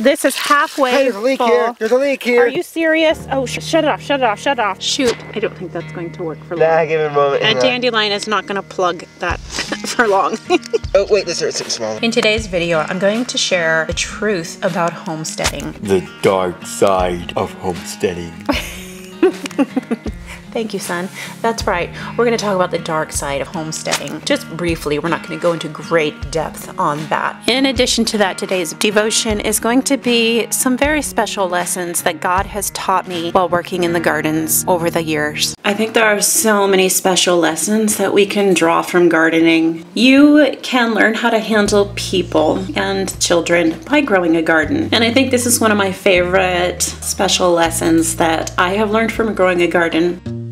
This is halfway Hey, there's a leak full. here. There's a leak here. Are you serious? Oh, sh shut it off, shut it off, shut it off. Shoot, I don't think that's going to work for long. Nah, give it a moment. A Dandelion is not going to plug that for long. Oh, wait, this hurts something small. In today's video, I'm going to share the truth about homesteading. The dark side of homesteading. Thank you, son. That's right. We're going to talk about the dark side of homesteading. Just briefly, we're not going to go into great depth on that. In addition to that, today's devotion is going to be some very special lessons that God has taught me while working in the gardens over the years. I think there are so many special lessons that we can draw from gardening. You can learn how to handle people and children by growing a garden. And I think this is one of my favorite special lessons that I have learned from growing a garden.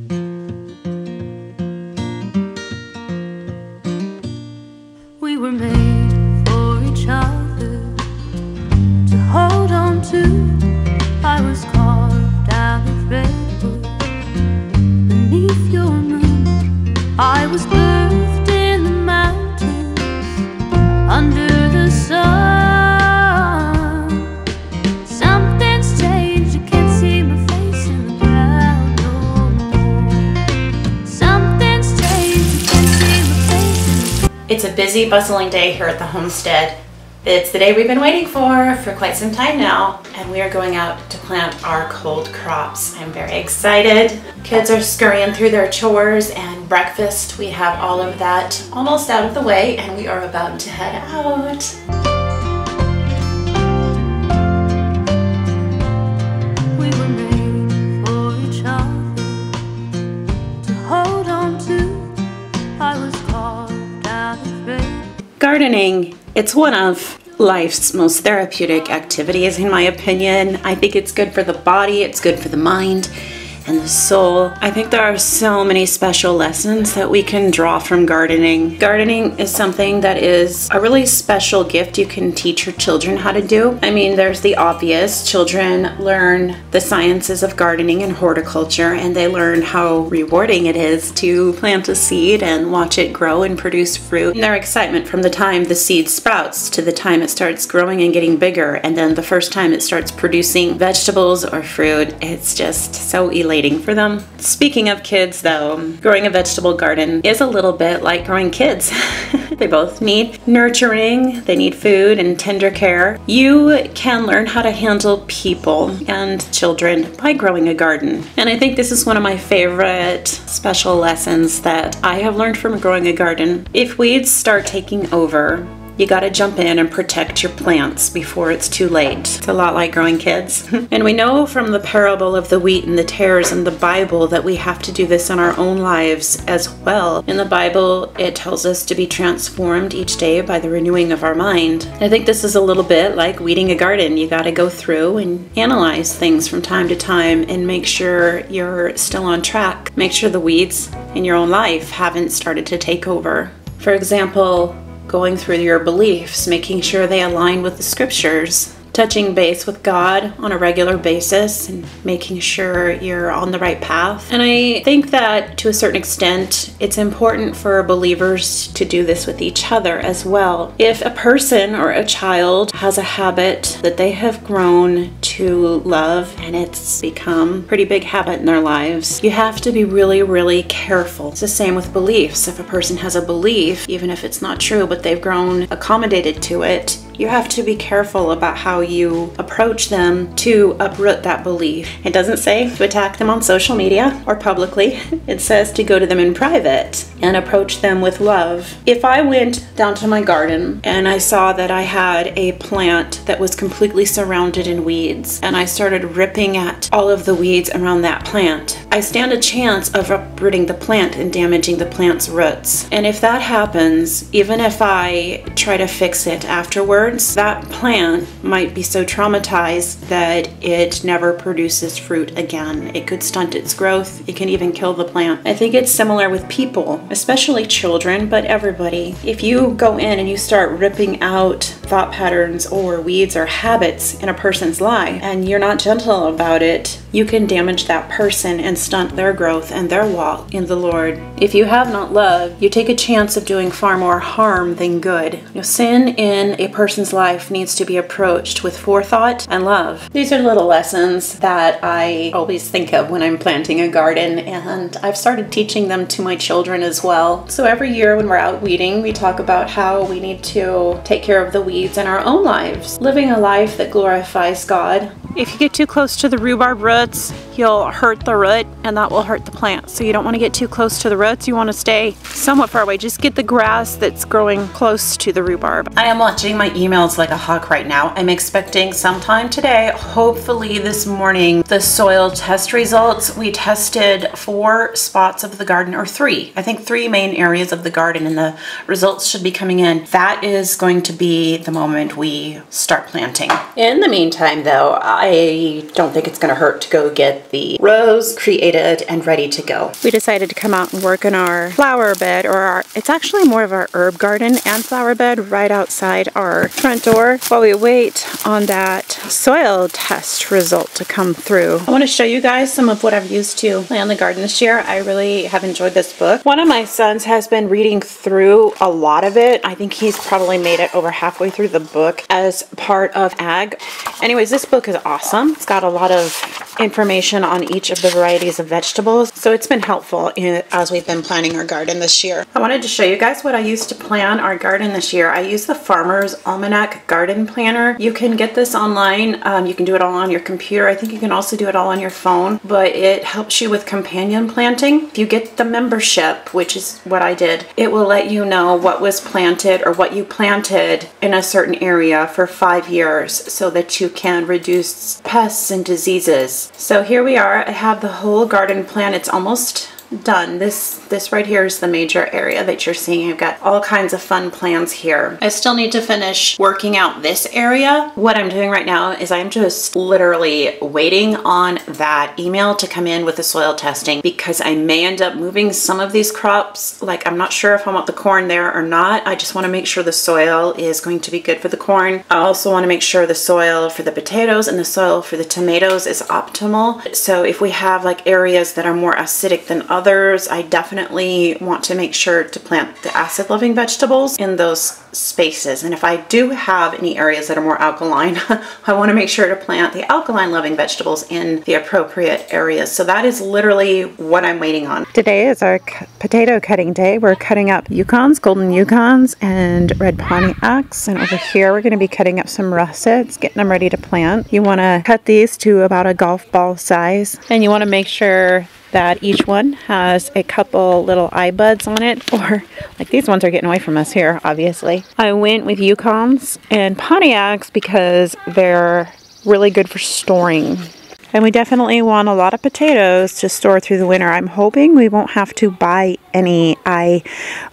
Busy, bustling day here at the homestead. It's the day we've been waiting for for quite some time now, and we are going out to plant our cold crops. I'm very excited. Kids are scurrying through their chores and breakfast. We have all of that almost out of the way, and we are about to head out. Gardening, it's one of life's most therapeutic activities, in my opinion. I think it's good for the body, it's good for the mind and the soul. I think there are so many special lessons that we can draw from gardening. Gardening is something that is a really special gift you can teach your children how to do. I mean, there's the obvious children learn the sciences of gardening and horticulture, and they learn how rewarding it is to plant a seed and watch it grow and produce fruit. And their excitement from the time the seed sprouts to the time it starts growing and getting bigger, and then the first time it starts producing vegetables or fruit, it's just so elating for them. Speaking of kids, though, growing a vegetable garden is a little bit like growing kids. they both need nurturing, they need food and tender care. You can learn how to handle people and children by growing a garden. And I think this is one of my favorite special lessons that I have learned from growing a garden. If weeds start taking over, you gotta jump in and protect your plants before it's too late. It's a lot like growing kids. and we know from the parable of the wheat and the tares in the Bible that we have to do this in our own lives as well. In the Bible, it tells us to be transformed each day by the renewing of our mind. I think this is a little bit like weeding a garden. You gotta go through and analyze things from time to time and make sure you're still on track. Make sure the weeds in your own life haven't started to take over. For example, going through your beliefs, making sure they align with the scriptures, touching base with God on a regular basis, and making sure you're on the right path. And I think that to a certain extent, it's important for believers to do this with each other as well. If a person or a child has a habit that they have grown to love and it's become a pretty big habit in their lives, you have to be really, really careful. It's the same with beliefs. If a person has a belief, even if it's not true, but they've grown accommodated to it, you have to be careful about how you approach them to uproot that belief. It doesn't say to attack them on social media or publicly, it says to go to them in private and approach them with love. If I went down to my garden and I saw that I had a plant that was completely surrounded in weeds and I started ripping at all of the weeds around that plant, I stand a chance of uprooting the plant and damaging the plant's roots. And if that happens, even if I try to fix it afterwards, that plant might be so traumatized that it never produces fruit again. It could stunt its growth, it can even kill the plant. I think it's similar with people. especially children, but everybody. If you go in and you start ripping out thought patterns or weeds or habits in a person's life and you're not gentle about it, you can damage that person and stunt their growth and their walk in the Lord. If you have not love, you take a chance of doing far more harm than good. You know, sin in a person's life needs to be approached with forethought and love. These are little lessons that I always think of when I'm planting a garden, and I've started teaching them to my children as well. So every year when we're out weeding, we talk about how we need to take care of the weeds in our own lives, living a life that glorifies God. If you get too close to the rhubarb roots, you'll hurt the root and that will hurt the plant. So you don't want to get too close to the roots. You want to stay somewhat far away. Just get the grass that's growing close to the rhubarb. I am watching my emails like a hawk right now. I'm expecting sometime today, hopefully this morning, the soil test results. We tested four spots of the garden, or three. I think three main areas of the garden, and the results should be coming in. That is going to be the moment we start planting. In the meantime, though, I don't think it's going to hurt to go get the rows created and ready to go. We decided to come out and work in our flower bed, or our, it's actually more of our herb garden and flower bed right outside our front door while we wait on that soil test result to come through. I want to show you guys some of what I've used to plan the garden this year. I really have enjoyed this book. One of my sons has been reading through a lot of it. I think he's probably made it over halfway through the book as part of ag. Anyways, this book is awesome. It's got a lot of information on each of the varieties of vegetables. So it's been helpful in, as we've been planning our garden this year. I wanted to show you guys what I used to plan our garden this year. I used the Farmer's Almanac Garden Planner. You can get this online. Um, you can do it all on your computer. I think you can also do it all on your phone, but it helps you with companion planting. If you get the membership, which is what I did, it will let you know what was planted or what you planted in a certain area for five years so that you can reduce pests and diseases. So here we are. I have the whole garden plan. It's almost done. This this right here is the major area that you're seeing. I've got all kinds of fun plans here. I still need to finish working out this area. What I'm doing right now is I'm just literally waiting on that email to come in with the soil testing because I may end up moving some of these crops. Like I'm not sure if I want the corn there or not. I just want to make sure the soil is going to be good for the corn. I also want to make sure the soil for the potatoes and the soil for the tomatoes is optimal. So if we have like areas that are more acidic than others, I definitely want to make sure to plant the acid loving vegetables in those spaces. And if I do have any areas that are more alkaline, I want to make sure to plant the alkaline loving vegetables in the appropriate areas. So that is literally what I'm waiting on. Today is our potato cutting day. We're cutting up Yukons, golden Yukons, and red Pontiacs. And over here, we're going to be cutting up some russets, getting them ready to plant. You want to cut these to about a golf ball size. And you want to make sure that each one has a couple little eye buds on it or like these ones are getting away from us here obviously i went with yukons and pontiacs because they're really good for storing and we definitely want a lot of potatoes to store through the winter. I'm hoping we won't have to buy any. I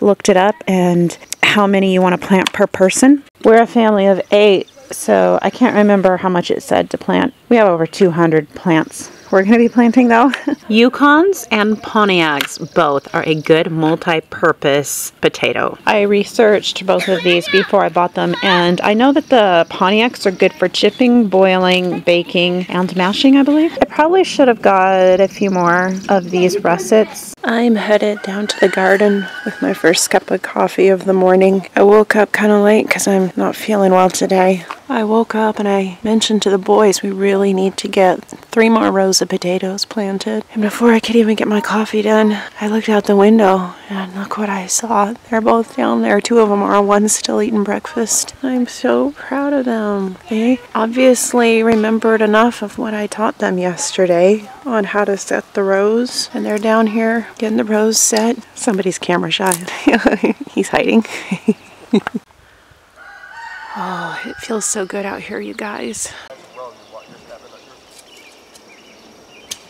looked it up and how many you want to plant per person. We're a family of eight, so I can't remember how much it said to plant. We have over 200 plants we're going to be planting though. Yukons and Pontiacs both are a good multi-purpose potato. I researched both of these before I bought them and I know that the Pontiacs are good for chipping, boiling, baking, and mashing I believe. I probably should have got a few more of these russets. I'm headed down to the garden with my first cup of coffee of the morning. I woke up kind of late because I'm not feeling well today. I woke up and I mentioned to the boys we really need to get three more rows of potatoes planted. And before I could even get my coffee done, I looked out the window and look what I saw. They're both down there. Two of them are. One's still eating breakfast. I'm so proud of them. They obviously remembered enough of what I taught them yesterday on how to set the rows. And they're down here getting the rows set. Somebody's camera shy. He's hiding. Oh, it feels so good out here, you guys.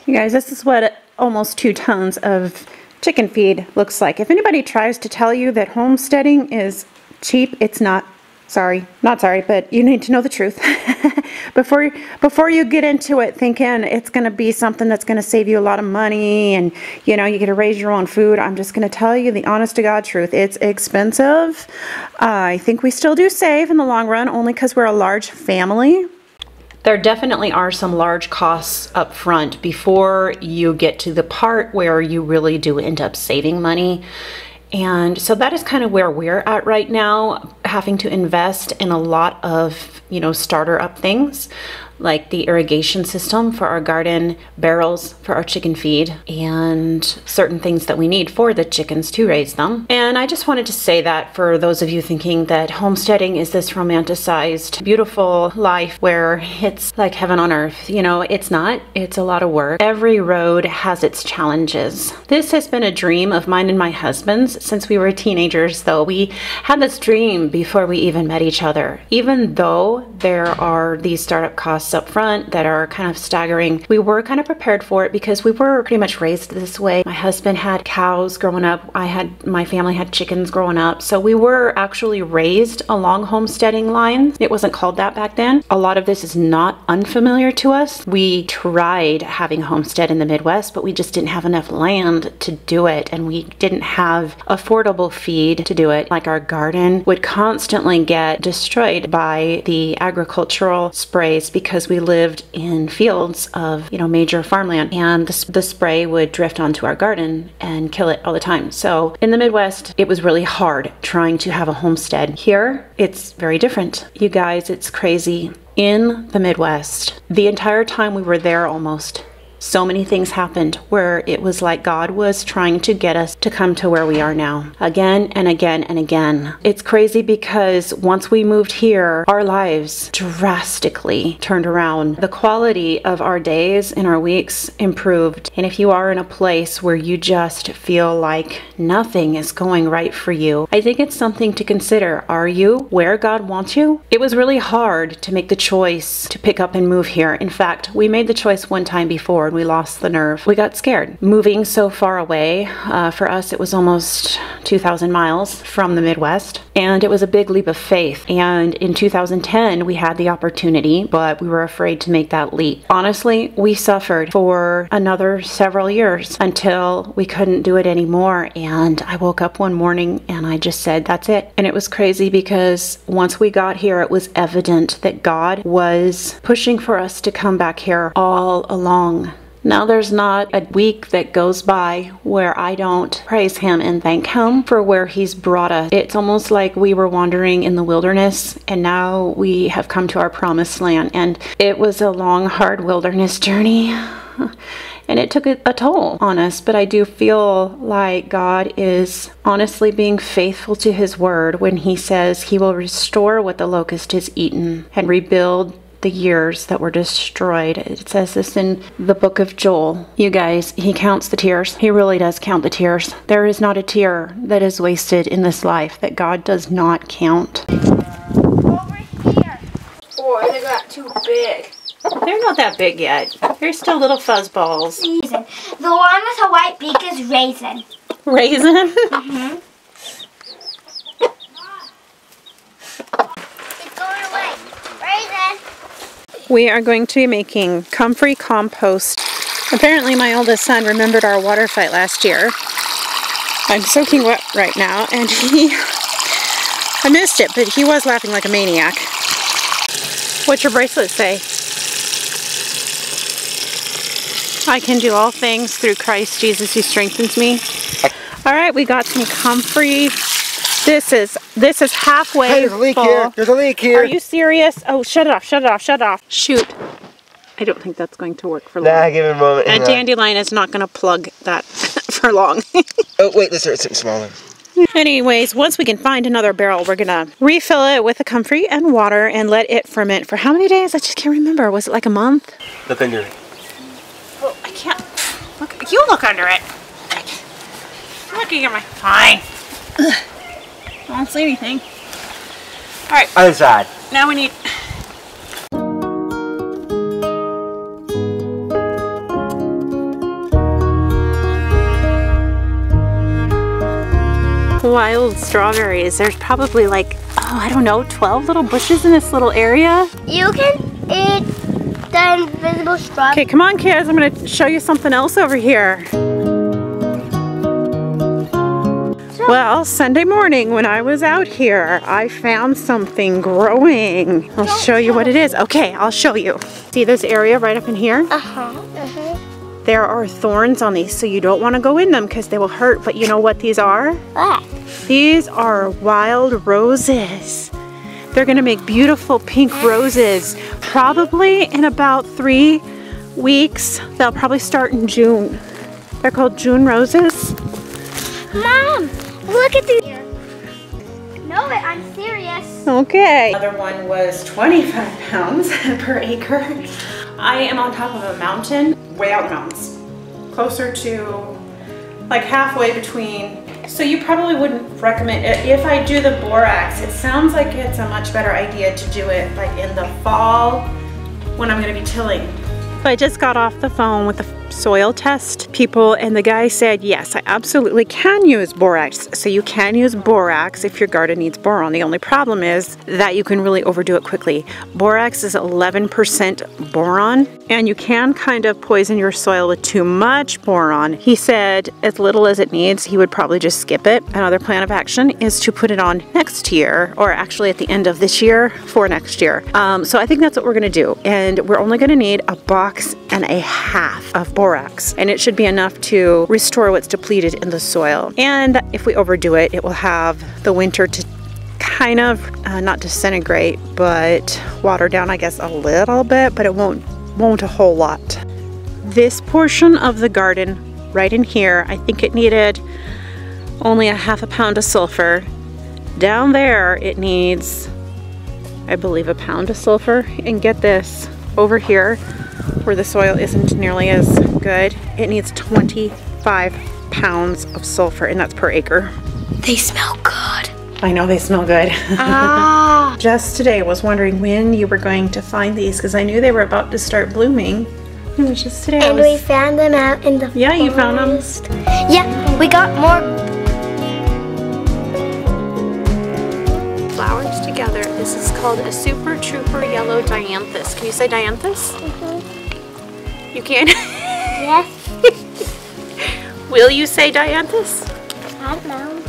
You guys, this is what almost two tons of chicken feed looks like. If anybody tries to tell you that homesteading is cheap, it's not sorry, not sorry, but you need to know the truth before before you get into it thinking it's going to be something that's going to save you a lot of money and you know you get to raise your own food. I'm just going to tell you the honest to God truth. It's expensive. Uh, I think we still do save in the long run, only because we're a large family. There definitely are some large costs up front before you get to the part where you really do end up saving money. And so that is kind of where we're at right now, having to invest in a lot of, you know, starter up things like the irrigation system for our garden, barrels for our chicken feed, and certain things that we need for the chickens to raise them. And I just wanted to say that for those of you thinking that homesteading is this romanticized, beautiful life where it's like heaven on earth, you know, it's not. It's a lot of work. Every road has its challenges. This has been a dream of mine and my husband's since we were teenagers, though. We had this dream before we even met each other. Even though there are these startup costs up front that are kind of staggering, we were kind of prepared for it because we were pretty much raised this way. My husband had cows growing up. I had my family had chickens growing up. So we were actually raised along homesteading lines. It wasn't called that back then. A lot of this is not unfamiliar to us. We tried having homestead in the Midwest, but we just didn't have enough land to do it and we didn't have affordable feed to do it. Like our garden would constantly get destroyed by the agricultural sprays because we lived in fields of, you know, major farmland and the, the spray would drift onto our garden and kill it all the time. So in the Midwest, it was really hard trying to have a homestead. Here, it's very different. You guys, it's crazy. In the Midwest, the entire time we were there almost, so many things happened where it was like God was trying to get us to come to where we are now again and again and again. It's crazy because once we moved here, our lives drastically turned around. The quality of our days and our weeks improved. And if you are in a place where you just feel like nothing is going right for you, I think it's something to consider. Are you where God wants you? It was really hard to make the choice to pick up and move here. In fact, we made the choice one time before and we lost the nerve. We got scared. Moving so far away, uh, for us, it was almost 2,000 miles from the Midwest, and it was a big leap of faith. And in 2010, we had the opportunity, but we were afraid to make that leap. Honestly, we suffered for another several years until we couldn't do it anymore. And I woke up one morning and I just said, That's it. And it was crazy because once we got here, it was evident that God was pushing for us to come back here all along. Now there's not a week that goes by where I don't praise Him and thank Him for where He's brought us. It's almost like we were wandering in the wilderness and now we have come to our promised land. And it was a long, hard wilderness journey. And it took a, toll on us, but I do feel like God is honestly being faithful to His word when He says He will restore what the locust has eaten and rebuild the years that were destroyed. It says this in the book of Joel. You guys, he counts the tears. He really does count the tears. There is not a tear that is wasted in this life that God does not count. Over here. Boy, they got too big. They're not that big yet. They're still little fuzzballs. Raisin. The one with a white beak is raisin. Raisin? It's going away. Raisin. We are going to be making comfrey compost. Apparently, my oldest son remembered our water fight last year. I'm soaking wet right now, and he. I missed it, but he was laughing like a maniac. What's your bracelet say? I can do all things through Christ Jesus who strengthens me. All right, we got some comfrey. This is this is halfway Hey, there's a leak full. here. There's a leak here. Are you serious? Oh, shut it off, shut it off, shut it off. Shoot. I don't think that's going to work for long. Nah, give it a moment. And Hang on. Dandelion is not going to plug that for long. Oh, wait, let's start something smaller. Anyways, once we can find another barrel, we're going to refill it with the comfrey and water and let it ferment for how many days? I just can't remember. Was it like a month? Look under. it. Oh, I can't. Look, you look under it. Look at my. Fine. Ugh. I don't see anything. All right, Other side. now we need. wild strawberries. There's probably like, oh, I don't know, 12 little bushes in this little area. You can eat the invisible strawberry. Okay, come on, kids. I'm gonna show you something else over here. Well, Sunday morning when I was out here, I found something growing. I'll show you what it is. Okay, I'll show you. See this area right up in here? Uh-huh. Uh-huh. There are thorns on these, so you don't want to go in them because they will hurt. But you know what these are? What? These are wild roses. They're gonna make beautiful pink roses. Probably in about three weeks. They'll probably start in June. They're called June roses. Mom, look at these. No, but I'm serious. Okay. Another one was 25 pounds per acre. I am on top of a mountain, way out in the mountains, closer to like halfway between. So you probably wouldn't recommend it. If I do the borax, it sounds like it's a much better idea to do it like in the fall when I'm gonna be tilling. I just got off the phone with the soil test people and the guy said, yes, I absolutely can use borax. So you can use borax if your garden needs boron. The only problem is that you can really overdo it quickly. Borax is 11% boron and you can kind of poison your soil with too much boron. He said as little as it needs, he would probably just skip it. Another plan of action is to put it on next year or actually at the end of this year for next year. Um, so I think that's what we're gonna do. And we're only gonna need a box and a half of and it should be enough to restore what's depleted in the soil. And if we overdo it, it will have the winter to kind of uh, not disintegrate, but water down, I guess, a little bit, but it won't won't a whole lot. This portion of the garden right in here, I think it needed only a half a pound of sulfur. Down there, it needs, I believe, a pound of sulfur. And get this, over here, where the soil isn't nearly as good, it needs 25 pounds of sulfur, and that's per acre. They smell good. I know they smell good. Ah. Just today was wondering when you were going to find these because I knew they were about to start blooming. It was just today. And was- we found them out in the Yeah, you found them. Yeah, we got more. flowers together. This is called a Super Trooper Yellow Dianthus. Can you say Dianthus? You can? Yes. Will you say Dianthus? I don't know.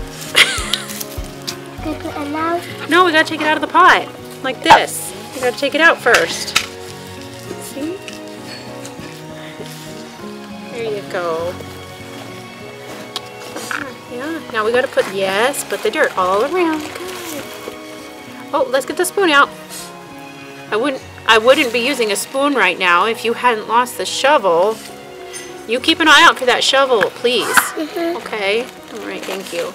Can I put it now? No, we gotta take it out of the pot. Like this. We gotta take it out first. See? There you go. Yeah, now we gotta put, yes, put the dirt all around. Good. Oh, let's get the spoon out. I wouldn't, I wouldn't be using a spoon right now if you hadn't lost the shovel. You keep an eye out for that shovel, please. Mm-hmm. Okay? All right, thank you.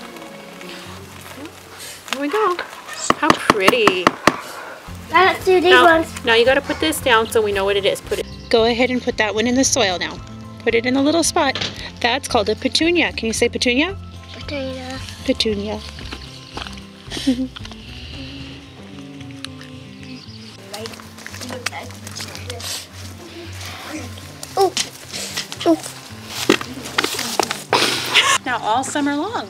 Here we go. How pretty. Let's do these Now, ones. now you gotta put this down so we know what it is. Put it. Go ahead and put that one in the soil now. Put it in a little spot. That's called a petunia. Can you say petunia? Potato. Petunia. Oh. Now all summer long,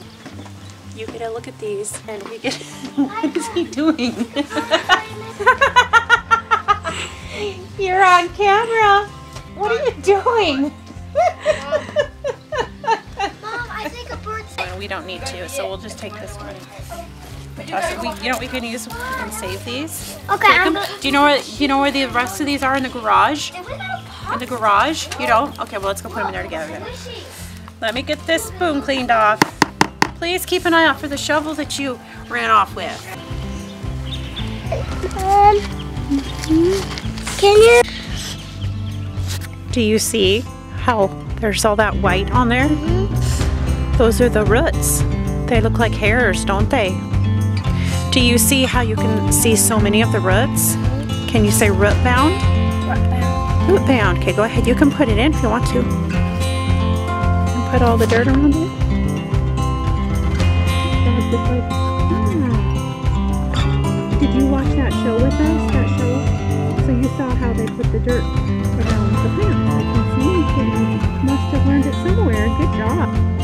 you get to look at these and we get. what is he doing? You're on camera. What are you doing? Mom, I think a bird's. We don't need to, so we'll just take this one. We, you know, what we can use. Can save these. Okay. Do you know where? Do you know where the rest of these are in the garage? If we got a pot, In the garage? You don't? Okay, well let's go put them in there together then. Let me get this spoon cleaned off. Please keep an eye out for the shovel that you ran off with. Um, can you? Do you see how there's all that white on there? Those are the roots. They look like hairs, don't they? Do you see how you can see so many of the roots? Can you say root bound? Okay, go ahead. You can put it in if you want to. And put all the dirt around it. Hmm. Did you watch that show with us? That show? So you saw how they put the dirt around the plant. I can see you must have learned it somewhere. Good job.